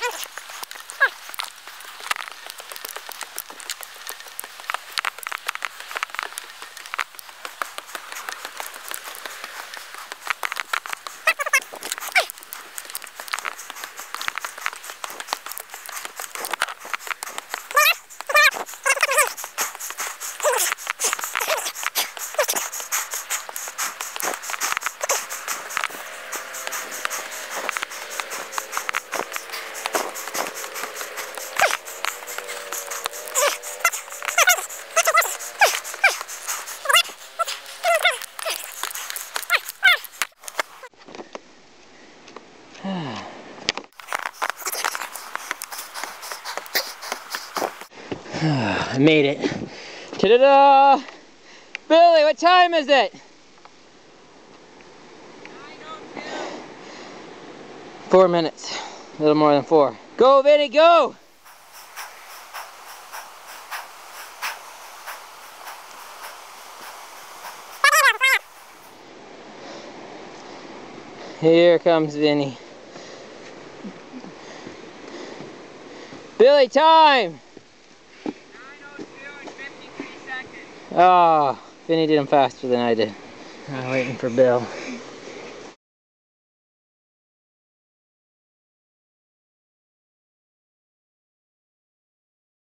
Ha ha ha! I made it. Ta-da-da! Billy, what time is it? Four minutes. A little more than four. Go, Vinny, go! Here comes Vinny. Billy, time! Ah, oh, Vinny did them faster than I did. I'm waiting for Bill.